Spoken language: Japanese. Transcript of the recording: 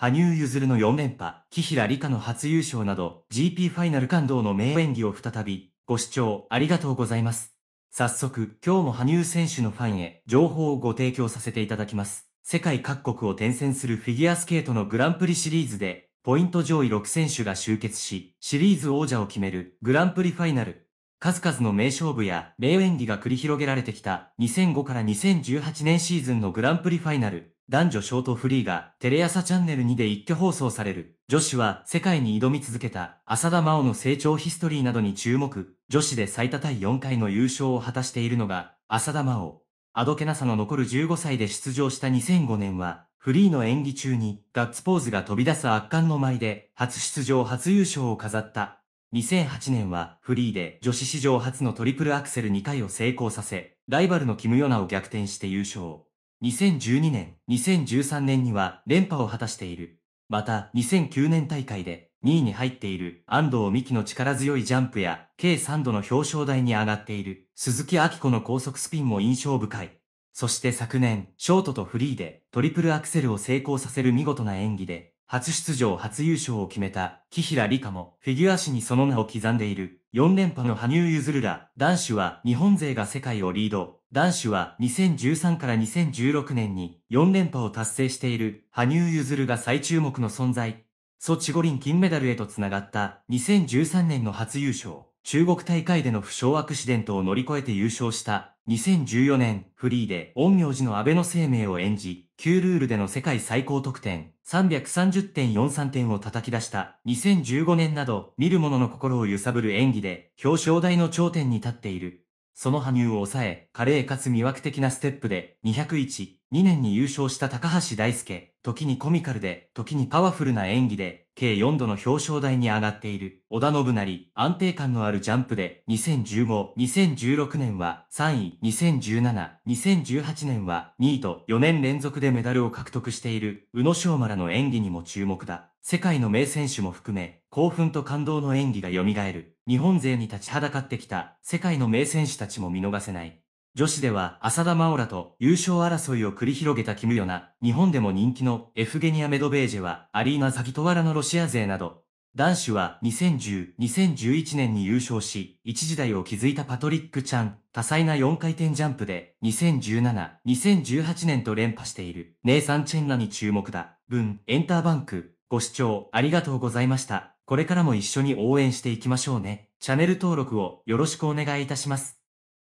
羽生結弦の4連覇、木平理香の初優勝など、GP ファイナル感動の名演技を再び、ご視聴ありがとうございます。早速、今日も羽生選手のファンへ情報をご提供させていただきます。世界各国を転戦するフィギュアスケートのグランプリシリーズで、ポイント上位6選手が集結し、シリーズ王者を決めるグランプリファイナル。数々の名勝負や名演技が繰り広げられてきた2005から2018年シーズンのグランプリファイナル。男女ショートフリーがテレ朝チャンネル2で一挙放送される。女子は世界に挑み続けた浅田真央の成長ヒストリーなどに注目。女子で最多タイ4回の優勝を果たしているのが浅田真央。あどけなさの残る15歳で出場した2005年は、フリーの演技中にガッツポーズが飛び出す圧巻の舞で初出場初優勝を飾った。2008年はフリーで女子史上初のトリプルアクセル2回を成功させ、ライバルのキム・ヨナを逆転して優勝。2012年、2013年には連覇を果たしている。また、2009年大会で2位に入っている安藤美希の力強いジャンプや計3度の表彰台に上がっている鈴木明子の高速スピンも印象深い。そして昨年、ショートとフリーでトリプルアクセルを成功させる見事な演技で、初出場初優勝を決めた木平理香もフィギュア史にその名を刻んでいる4連覇の羽生結弦ら男子は日本勢が世界をリード。男子は2013から2016年に4連覇を達成している羽生結弦が最注目の存在。ソチ五輪金メダルへとつながった2013年の初優勝。中国大会での負傷アクシデントを乗り越えて優勝した2014年フリーで陰陽師の安倍の生命を演じ、9ルールでの世界最高得点330.43点を叩き出した2015年など見る者の心を揺さぶる演技で表彰台の頂点に立っている。その羽生を抑え、華麗かつ魅惑的なステップで201、2年に優勝した高橋大輔、時にコミカルで、時にパワフルな演技で、計4度の表彰台に上がっている、織田信成、安定感のあるジャンプで、2015、2016年は3位、2017、2018年は2位と4年連続でメダルを獲得している、宇野昌磨らの演技にも注目だ。世界の名選手も含め、興奮と感動の演技が蘇る。日本勢に立ちはだかってきた世界の名選手たちも見逃せない。女子では浅田真央らと優勝争いを繰り広げたキムヨナ、日本でも人気のエフゲニア・メドベージェはアリーナ・ザギトワラのロシア勢など、男子は2010、2011年に優勝し、一時代を築いたパトリック・チャン、多彩な4回転ジャンプで2017、2018年と連覇しているネイサン・チェンラに注目だ。文、エンターバンク、ご視聴ありがとうございました。これからも一緒に応援していきましょうね。チャンネル登録をよろしくお願いいたします。